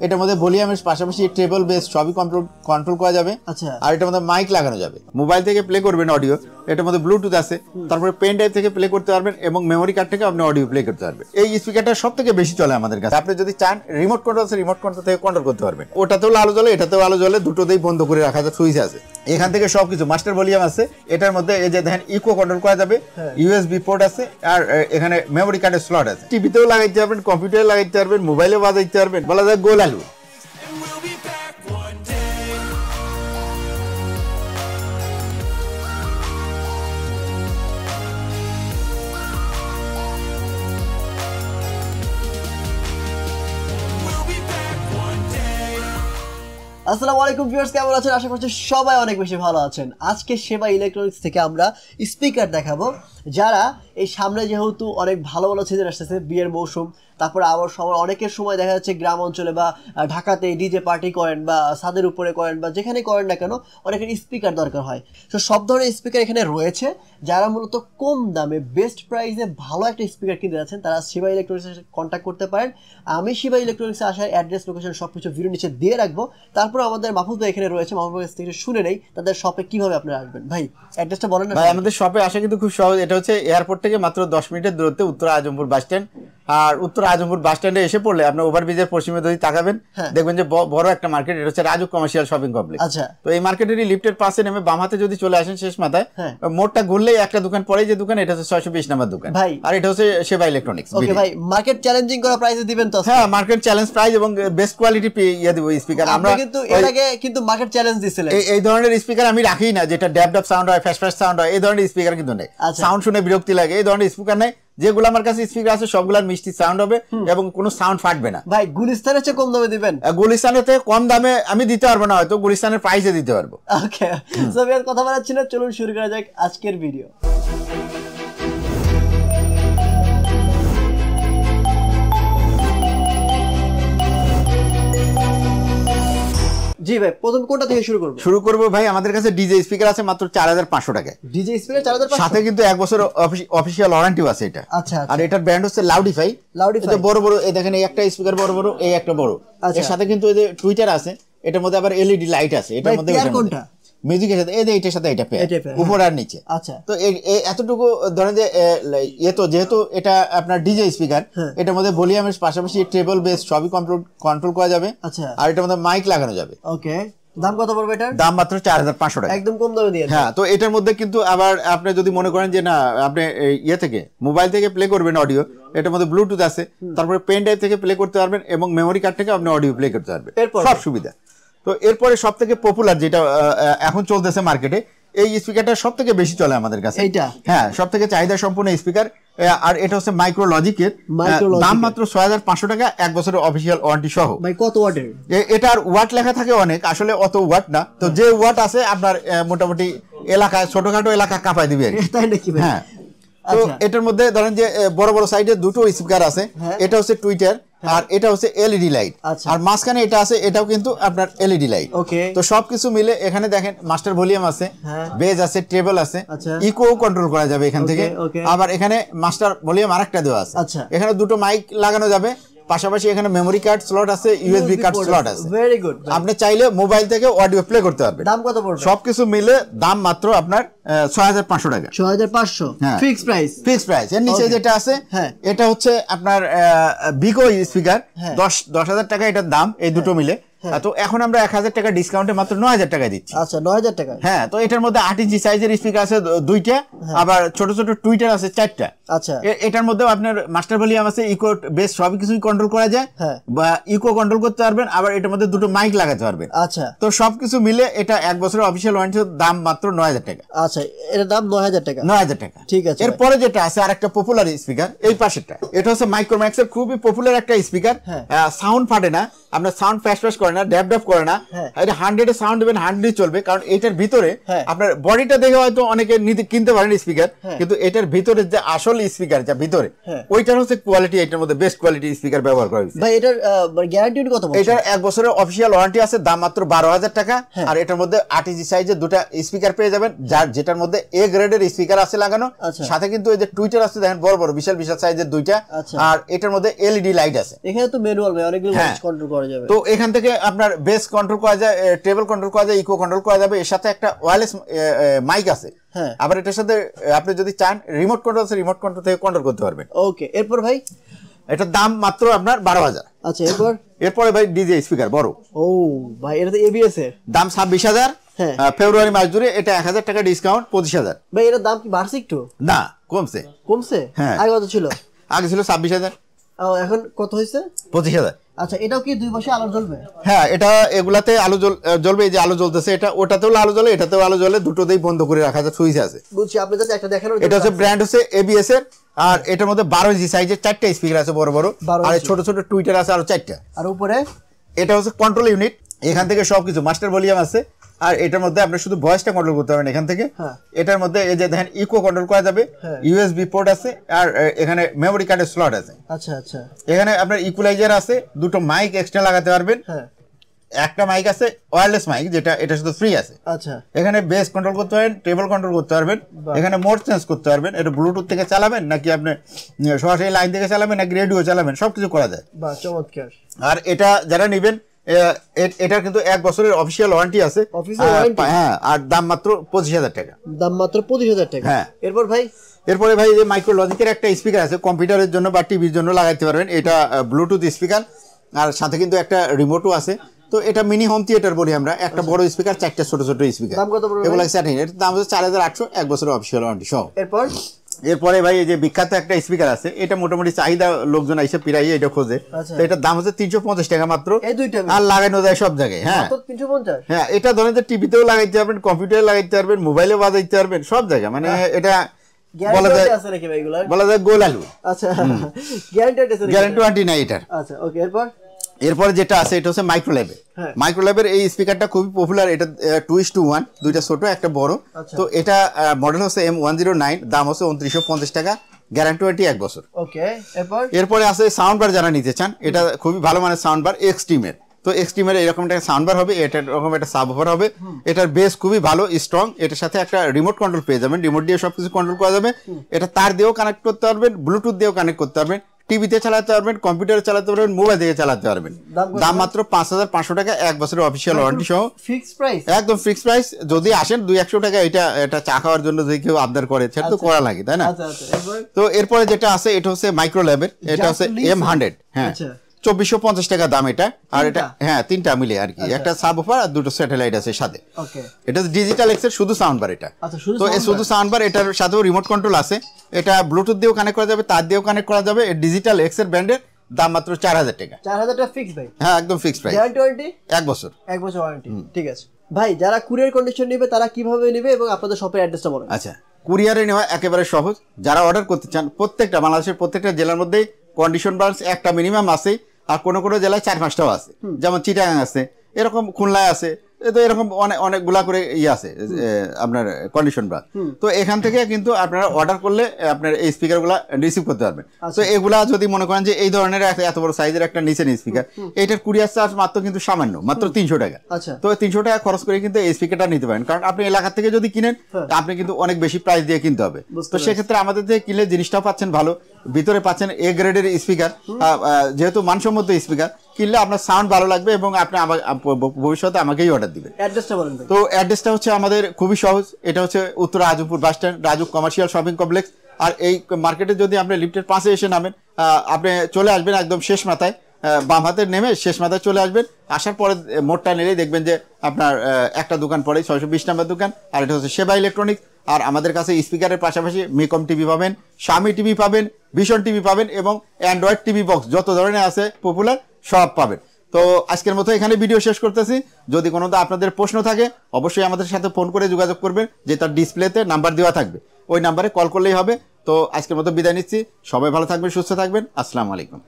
এটার মধ্যে ভলিউমের পাশাপাশি ট্রেবল বেস সবই কন্ট্রোল কন্ট্রোল করা যাবে। আচ্ছা। আর এটার মধ্যে মাইক লাগানো যাবে। মোবাইল থেকে প্লে করবেন অডিও এটার মধ্যে ব্লুটুথ আছে। তারপরে পেন ড্রাইভ থেকে প্লে করতে পারবেন এবং মেমোরি কার্ড থেকে আপনি অডিও প্লে করতে পারবেন। এই স্পিকারটা সব থেকে বেশি চলে আমাদের কাছে। আপনি যদি চান রিমোট কন্ট্রোল আছে রিমোট কন্ট্রোল থেকে কন্ট্রোল করতে পারবেন। ওটাতেও আলো জ্বলে এটাতেও আলো জ্বলে দুটোতেই বন্ধ করে রাখা যায় সুইচ আছে। এখান থেকে সবকিছু মাস্টার ভলিউম আছে এটার মধ্যে এই যে দেখেন ইকো কন্ট্রোল করা যাবে ইউএসবি পোর্ট আছে আর এখানে মেমোরি কার্ডের স্লট আছে। টিভিতেও লাগাইতে পারবেন কম্পিউটারে লাগাইতে পারবেন মোবাইলে বাজাইতে পারবেন বলা যায় গোল আলু আসসালামু আলাইকুম ভিউয়ার্স, কেমন আছেন? আশা করছি সবাই অনেক বেশি ভালো আছেন। আজকে সেবা ইলেকট্রনিক্স থেকে আমরা স্পিকার দেখাবো। যারা এই সামনে যেহেতু অনেক ভালো ভালো সিজন আসতেছে বিয়ের মৌসুম তারপরে আবার সবার অনেকের সময় দেখা যাচ্ছে গ্রাম অঞ্চলে বা ঢাকাতে ডিজে পার্টি করেন বা ছাদের উপরে করেন বা যেখানে করেন না কেন অনেকের স্পিকার দরকার হয়। তো সব ধরনের স্পিকার এখানে রয়েছে যারা মূলত কম দামে বেস্ট প্রাইসে ভালো একটা স্পিকার কিনতে যাচ্ছেন তারা শিবা ইলেকট্রনিক্সের সাথে কন্ট্যাক্ট করতে পারেন। আমি শিবা ইলেকট্রনিক্সে আসার অ্যাড্রেস লোকেশন সব কিছু ভিডিও নিচে দিয়ে রাখব। তারপর আমাদের মাহফুজ ভাই এখানে রয়েছে মাহফুজ ভাই থেকে শুনে নেই তাদের শপে কীভাবে আপনারা আসবেন? ভাই অ্যাড্রেসটা বলেন না ভাই আমাদের শপে আসা কিন্তু খুব সহজ এটা হচ্ছে এয়ারপোর্ট থেকে মাত্র দশ মিনিটের দূরত্বে উত্তর আজমপুর বাস স্ট্যান্ড আর উত্তর আজমপুর বাস স্ট্যান্ডে এসে পড়লে আপনি ওভারব্রিজের পশ্চিমে যদি তাকাবেন হ্যাঁ। দেখবেন যে বড় একটা মার্কেট এটা হচ্ছে রাজু কমার্শিয়াল শপিং কমপ্লেক্স আচ্ছা। তো এই মার্কেটেরই লিফটের পাশে নেমে বাম হাতে যদি চলে আসেন শেষ মাথায় হ্যাঁ। মোড়টা ঘুরলেই একটা দোকান পরে যে দোকান এটা হচ্ছে ছয়শো বিশ নাম্বার দোকান। ভাই। আর এটা হচ্ছে সেবা ইলেকট্রনিক্স ওকে ভাই মার্কেট চ্যালেঞ্জিং করা প্রাইসে দিবেন তো হ্যাঁ মার্কেট চ্যালেঞ্জ প্রাইস এবং বেস্ট কোয়ালিটি ইয়ে দিব স্পিকার আমরা কিন্তু এর আগে কিন্তু মার্কেট চ্যালেঞ্জ দিছিলেন। এই- এই ধরনের স্পিকার আমি রাখি না যেটা ড্যাব ড্যাব সাউন্ড হয় ফ্যাস ফ্যাস সাউন্ড হয় এই ধরনের স্পিকার কিন্তু নেই। আচ্ছা। সাউন্ড শুনে বিরক্তি লাগে এই ধরনের স্পিকার নেই। যেগুলো আমার কাছে স্পিকার আছে সবগুলার মিষ্টি সাউন্ড হবে এবং কোনো সাউন্ড ফাটবে না। ভাই গুলিস্তানের চেয়ে কম দামে দিবেন? গুলিস্তানের থেকে কম দামে আমি দিতে পারব না হয়তো গুলিস্তানের প্রাইসে দিতে পারব। ওকে কথা বলার ছিল চলুন শুরু করা যাক আজকের ভিডিও জি ভাই প্রথম কোনটা থেকে শুরু করব শুরু করব ভাই আমাদের কাছে ডিজে স্পিকার আছে মাত্র চার হাজার পাঁচশো টাকায় ডিজে স্পিকার 4500 সাথে কিন্তু এক বছর অফিসিয়াল ওয়ারেন্টিও আছে এটা আচ্ছা, আচ্ছা। আর এটার ব্র্যান্ড হচ্ছে লাউডিফাই লাউডিফাই বড় বড় এই দেখেন এই একটা স্পিকার বড় বড় এই একটা বড় আচ্ছা। এর সাথে কিন্তু এই যে টুইটার আছে এটার মধ্যে আবার এলইডি লাইট আছে এটার মধ্যে। কোনটা? মিউজিকের সাথে এই যে এটার সাথে এটা পেয়ার উপর আর নিচে। আচ্ছা। তো এতটুকু ধরেন যে এ, ইয়ে তো যেহেতু এটা আপনার ডিজে স্পিকার হ্যাঁ। এটার মধ্যে ভলিউমের পাশাপাশি ট্রেবল বেস সবই কন্ট্রোল কন্ট্রোল করা যাবে। আচ্ছা। আর এটার মধ্যে মাইক লাগানো যাবে। ওকে। দাম কত পড়বে এটার? দাম মাত্র চার হাজার পাঁচশো টাকা। একদম কম দামে দিয়ে হ্যাঁ তো এটার মধ্যে কিন্তু আবার আপনি যদি মনে করেন যে না আপনি এই ইয়ে থেকে মোবাইল থেকে প্লে করবেন অডিও এটার মধ্যে ব্লুটুথ আছে তারপরে পেন ড্রাইভ থেকে প্লে করতে পারবেন এবং মেমোরি কার্ড থেকে আপনি অডিও প্লে করতে পারবেন? সব সুবিধা। তো এরপরে সব থেকে পপুলার যেটা এখন চলতেছে মার্কেটে এই স্পিকারটা সব থেকে বেশি চলে আমাদের কাছে। এইটা? হ্যাঁ সব থেকে চাহিদা সম্পূর্ণ স্পিকার আর এটা হচ্ছে মাইক্রোলজিকের দাম মাত্র ছয় হাজার পাঁচশো টাকা এক বছরের অফিসিয়াল ওয়ারেন্টি সহ। ভাই কত ওয়াটের? এটার ওয়াট লেখা থাকে অনেক আসলে অত ওয়াট না। তো যে ওয়াট আছে আপনার মোটামুটি এলাকায় ছোটখাটো এলাকা কাঁপায় দিবে আর তাই নাকি হ্যাঁ। তো আচ্ছা। এটার মধ্যে ধরেন যে বড় বড় সাইডে দুটো স্পিকার আছে। হ্যাঁ। এটা হচ্ছে টুইটার আর এটা হচ্ছে এলইডি লাইট আচ্ছা। আর মাঝখানে এটা আছে এটাও কিন্তু আপনার এলইডি লাইট ওকে তো সবকিছু মিলে এখানে দেখেন মাস্টার ভলিউম আছে হ্যাঁ। বেজ আছে টেবল আছে আচ্ছা। ইকো কন্ট্রোল করা যাবে এখান থেকে আবার এখানে মাস্টার ভলিউম আরেকটা দেওয়া আছে আচ্ছা। এখানে দুটো মাইক লাগানো যাবে পাশাপাশি এখানে মেমোরি কার্ড স্লট আছে ইউএসবি কার্ড স্লট আছে। ভেরি গুড আপনি চাইলে মোবাইল থেকে অডিও প্লে করতে পারবেন। দাম কত পড়বে? সবকিছু মিলে দাম মাত্র আপনার ছয় হাজার পাঁচশো টাকা। ছ হাজার পাঁচশো? হ্যাঁ। ফিক্স প্রাইস ফিক্স প্রাইস এর নিচে যেটা আছে হ্যাঁ। এটা হচ্ছে আপনার বিগো স্পিকার হ্যাঁ। দশ দশ হাজার টাকা এটার দাম এই দুটো মিলে। তো এখন আমরা এক হাজার টাকা ডিসকাউন্টে মাত্র নয় হাজার টাকায় দিচ্ছি। আচ্ছা নয় হাজার টাকা হ্যাঁ তো এটার মধ্যে আট ইঞ্চি সাইজের স্পিকার আছে দুইটা আবার ছোট ছোট টুইটার আছে চারটা। আচ্ছা। এটার মধ্যে আপনার মাস্টার ভলিউম আছে ইকো বেস সব কিছুই কন্ট্রোল করা যায়। হ্যাঁ। বা ইকো কন্ট্রোল করতে পারবেন আবার এটার মধ্যে দুটো মাইক লাগাতে পারবেন। আচ্ছা। তো সবকিছু মিলে এটা এক বছরের অফিসিয়াল ওয়ারেন্টির দাম মাত্র নয় হাজার টাকা। আচ্ছা এটার দাম নয় হাজার টাকা? নয় হাজার টাকা। ঠিক আছে। এরপরে যেটা আছে আর একটা পপুলার স্পিকার এই পাশেরটা। এটা হচ্ছে মাইক্রোম্যাক্স এর খুবই পপুলার একটা স্পিকার হ্যাঁ। সাউন্ড ফাটে না। আপনার সাউন্ড ফ্যাস ফ্যাস করে করে না ড্যাপ ড্যাপ করে না হ্যাঁ। এটা হান্ড্রেডে সাউন্ড দেবেন হান্ড্রেড চলবে কারণ এটার ভিতরে হ্যাঁ। আপনার বডিটা দেখে হয়তো অনেকে নিতে কিনতে পারেন স্পিকার হ্যাঁ। কিন্তু এটার ভিতরে যে আসল স্পিকার যা ভিতরে। ওইটার হচ্ছে কোয়ালিটি এটার মধ্যে বেস্ট কোয়ালিটি স্পিকার ব্যবহার করা হয়েছে ভাই এটার গ্যারান্টি কত বছর এটার এক বছরের অফিসিয়াল ওয়ারেন্টি আছে দাম মাত্র বারো হাজার টাকা। আর এটার মধ্যে আরটিজি সাইজের দুটা স্পিকার পেয়ে যাবেন যার যেটার মধ্যে এ গ্রেডের স্পিকার আছে লাগানো আচ্ছা। সাথে কিন্তু এই যে টুইটার আছে দেখেন বড় বড় বিশাল বিশাল সাইজের দুইটা আচ্ছা। আর এটার মধ্যে এলইডি লাইট আছে এখানে তো ম্যানুয়াল ভাই অনেকগুলো। কন্ট্রোল করা যাবে তো এখান থেকে আপনার বেস কন্ট্রোল করা যায় টেবিল কন্ট্রোল করা যায় ইকো কন্ট্রোল করা যাবে। এর সাথে একটা ওয়্যারলেস মাইক আছে। হ্যাঁ। আবার এটার সাথে আপনি যদি চান রিমোট কন্ট্রোল আছে রিমোট কন্ট্রোল থেকে কন্ট্রোল করতে পারবেন। ওকে এরপর ভাই? এটার দাম মাত্র আপনার বারো হাজার। আচ্ছা এরপর? এরপরে ভাই ডিজে স্পিকার বড়। ও ভাই এটা তো এবিএস এর। দাম ছাব্বিশ হাজার। হ্যাঁ। ফেব্রুয়ারি মাস জুড়ে এটা এক হাজার টাকা ডিসকাউন্ট পঁচিশ হাজার। ভাই এটার দাম কি বাড়ছে একটু? না কমছে। কমছে? হ্যাঁ। আগে কত ছিল? আগে ছিল ছাব্বিশ হাজার। এখন কত হয়েছে? পঁচিশ হাজার। আচ্ছা এটাও কি দুই মাসে আলো জ্বলবে? হ্যাঁ এটা এগুলাতে আলো জ্বলবে এই যে আলো জ্বলতেছে এটা ওটাতেও আলো জ্বলে এটাতেও আলো জ্বলে দুটোতেই বন্ধ করে রাখা যায় সুইচ আছে। বুঝছি আপনি যাতে একটা এটা হচ্ছে ব্র্যান্ড হচ্ছে এবিএস এর আর এটার মধ্যে বারো ইঞ্চি সাইজের চারটা স্পিকার আছে বড় বড়। 12 আর ছোট ছোট টুইটার আছে আরও চারটা। আর উপরে? এটা হচ্ছে কন্ট্রোল ইউনিট এখান থেকে সবকিছু মাস্টার ভলিউম আছে আর এটার মধ্যে আপনি শুধু ভয়েসটা কন্ট্রোল করতে পারবেন এখান থেকে। হ্যাঁ। এটার মধ্যে এই যে দেখেন ইকো কন্ট্রোল করা যাবে। হ্যাঁ। ইউএসবি পোর্ট আছে আর এখানে মেমোরি কার্ডের স্লট আছে। আচ্ছা আচ্ছা। এখানে আপনার ইকুলাইজার আছে দুটো মাইক এক্সট্রা লাগাতে পারবেন। হ্যাঁ। একটা মাইক আছে ওয়্যারলেস মাইক যেটা এটা শুধু ফ্রি আছে। আচ্ছা। এখানে বেস কন্ট্রোল করতে পারবেন টেবিল কন্ট্রোল করতে পারবেন। এখানে মোড চেঞ্জ করতে পারবেন। এটা ব্লুটুথ থেকে চালাবেন নাকি আপনি সরাসরি লাইন থেকে চালাবেন নাকি রেডিও চালাবেন সব কিছু করা যায়। বাহ চমৎকার। আর এটা যারা নেবেন এটার কিন্তু এক বছরের অফিসিয়াল ওয়ারেন্টি আছে। হ্যাঁ আর দাম মাত্র পঁচিশ হাজার টাকা। দাম মাত্র পঁচিশ হাজার টাকা। হ্যাঁ। এরপর ভাই? এরপরে ভাই এই যে মাইক্রোলজিকের একটা স্পিকার আছে কম্পিউটারের জন্য বা টিভির জন্য লাগাইতে পারবেন। এটা ব্লুটুথ স্পিকার আর সাথে কিন্তু একটা রিমোটও আছে। তো এটা মিনি হোম থিয়েটার বলি আমরা। একটা বড় স্পিকার চারটা ছোট ছোট স্পিকার দাম কত পড়বে এগুলো স্যাটিং এর দাম হচ্ছে চার হাজার আটশো এক বছরের অফিসিয়াল ওয়ারেন্টি সহ। এরপর? এরপরে ভাই এই যে বিখ্যাত একটা স্পিকার আছে এটা মোটামুটি চাহিদা লোকজন এসে পিরাই এটা খোঁজে। আচ্ছা। তো এটার দাম হচ্ছে তিনশো পঞ্চাশ টাকা মাত্র। এই দুইটা আর লাগানো যায় সব জায়গায় হ্যাঁ। হ্যাঁ এটা ধরেন যে টিভিতেও লাগাইতে পারবেন কম্পিউটারে লাগাইতে পারবেন মোবাইলে বাজাইতে পারবেন সব জায়গায়। মানে এটা বলা যায় বলা যায় গোল আলু আচ্ছা গ্যারান্টি আছে গ্যারান্টি ওয়ারেন্টি নাই এটার। আচ্ছা ওকে এরপর? এরপরে যেটা আছে এটা হচ্ছে মাইক্রোল্যাবের হ্যাঁ। মাইক্রোল্যাবের এই স্পিকারটা খুবই পপুলার এটা টু ইস টু ওয়ান দুইটা ছোট একটা বড়। আচ্ছা। তো এটা মডেল হচ্ছে এম ওয়ান জিরো নাইন দাম হচ্ছে উনত্রিশশো পঞ্চাশ টাকা গ্যারান্টি ওয়ারেন্টি এক বছর। ওকে এরপর? এরপরে আছে সাউন্ড বার যারা নিতে চান এটা খুবই ভালো মানের সাউন্ড বার এক্সট্রিমের তো এক্সট্রিমের এরকম একটা সাউন্ড বার হবে এটা এরকম একটা সাব হবে। এটার বেস খুবই ভালো স্ট্রং এটার সাথে একটা রিমোট কন্ট্রোল পেয়ে যাবেন। রিমোট দিয়ে সবকিছু কন্ট্রোল করা যাবে। এটা তার দিয়েও কানেক্ট করতে পারবেন ব্লুটুথ দিয়েও কানেক্ট করতে পারবেন। টিভিতে চালাতে পারবেন কম্পিউটারে চালাতে পারবেন মোবাইল থেকে চালাতে পারবেন। দাম মাত্র পাঁচ হাজার পাঁচশো টাকা এক বছরের অফিসিয়াল ওয়ারেন্টি সহ। ফিক্স প্রাইস একদম ফিক্স প্রাইস যদি আসেন দুই একশো টাকা এটা এটা চা খাওয়ার জন্য যদি কেউ আবদার করে সেটা তো আচ্ছা। করা লাগে তাই না? আচ্ছা আচ্ছা। তো এরপরে যেটা আছে এটা হচ্ছে মাইক্রো ল্যাবের এটা হচ্ছে এম হান্ড্রেড হ্যাঁ। চব্বিশশো পঞ্চাশ টাকা দাম এটা। আর এটা হ্যাঁ তিনটা মিলে আর কি। আচ্ছা। একটা আর দুটো স্যাটেলাইট আছে সাথে। এটা ডিজিটাল এক্সের শুধু সাউন্ড বার এটা। আচ্ছা, তো এই শুধু সাউন্ড বার এটার সাথেও রিমোট কন্ট্রোল আছে। এটা ব্লুটুথ দিয়েও কানেক্ট করা যাবে তার দিয়েও কানেক্ট করা যাবে। ডিজিটাল এক্সের ব্র্যান্ডের দাম মাত্র চার হাজার টাকা। চার হাজার টাকা ফিক্সড ভাই? হ্যাঁ একদম ফিক্সড প্রাইস ওয়ারেন্টি এক বছর। এক বছর ওয়ারেন্টি ঠিক আছে। ভাই যারা কুরিয়ার কন্ডিশন নেবে তারা কীভাবে নেবে এবং আপনাদের শপের অ্যাড্রেসটা বলেন? আচ্ছা কুরিয়ারে নেওয়া একেবারে সহজ। যারা অর্ডার করতে চান প্রত্যেকটা বাংলাদেশের প্রত্যেকটা জেলার মধ্যেই কন্ডিশন ব্রাঞ্চ একটা মিনিমাম আছে আর কোনো কোনো জেলায় চার পাঁচটাও আছে। যেমন চিটাগাং আছে এরকম খুলনায় আছে তো এরকম অনেক অনেকগুলা করে ইয়ে আছে আপনার কন্ডিশন ব্রাঞ্চ তো এখান থেকে কিন্তু আপনারা অর্ডার করলে আপনার এই স্পিকারগুলো রিসিভ করতে পারবেন। তো এগুলা যদি মনে করেন যে এই ধরনের একটা এত বড় সাইজের একটা নিচের স্পিকার এটার কুরিয়ার চার্জ মাত্র কিন্তু সামান্য মাত্র তিনশো টাকা। আচ্ছা। তো তিনশো টাকা খরচ করে কিন্তু এই স্পিকারটা নিতে পারেন। কারণ আপনি এলাকা থেকে যদি কিনেন হ্যাঁ। আপনি কিন্তু অনেক বেশি প্রাইস দিয়ে কিনতে হবে। তো সেক্ষেত্রে আমাদের থেকে কিনলে জিনিসটাও পাচ্ছেন ভালো ভিতরে পাচ্ছেন এ গ্রেডের স্পিকার যেহেতু মানসম্মত স্পিকার কিনলে আপনার সাউন্ড ভালো লাগবে এবং আপনি আমার ভবিষ্যতে আমাকেই অর্ডার দিবেন। অ্যাড্রেসটা বলেন তো অ্যাড্রেসটা হচ্ছে আমাদের খুবই সহজ। এটা হচ্ছে উত্তর Rajupur bus stand Raju commercial shopping complex. আর এই মার্কেটে যদি আপনি লিফটের পাশে এসে নামেন আপনি চলে আসবেন একদম শেষ মাথায় বাম হাতে নেমে শেষ মাথায় চলে আসবেন। আসার পরে মোড়টা নিলেই দেখবেন যে আপনার একটা দোকান পড়ে ছয়শো বিশ নাম্বার দোকান আর এটা হচ্ছে সেবা ইলেকট্রনিক্স। আর আমাদের কাছে স্পিকারের পাশাপাশি মিকম টিভি পাবেন স্বামী টিভি পাবেন ভীষণ টিভি পাবেন এবং অ্যান্ড্রয়েড টিভি বক্স যত ধরনের আছে পপুলার সব পাবেন। তো আজকের মতো এখানে ভিডিও শেষ করতেছি। যদি কোনো আপনাদের প্রশ্ন থাকে, অবশ্যই আমাদের সাথে ফোন করে যোগাযোগ করবেন, যে তার ডিসপ্লেতে নাম্বার দেওয়া থাকবে। ওই নাম্বারে কল করলেই হবে। তো আজকের মতো বিদায় নিচ্ছি। সবাই ভালো থাকবেন, সুস্থ থাকবেন। আসসালামু আলাইকুম।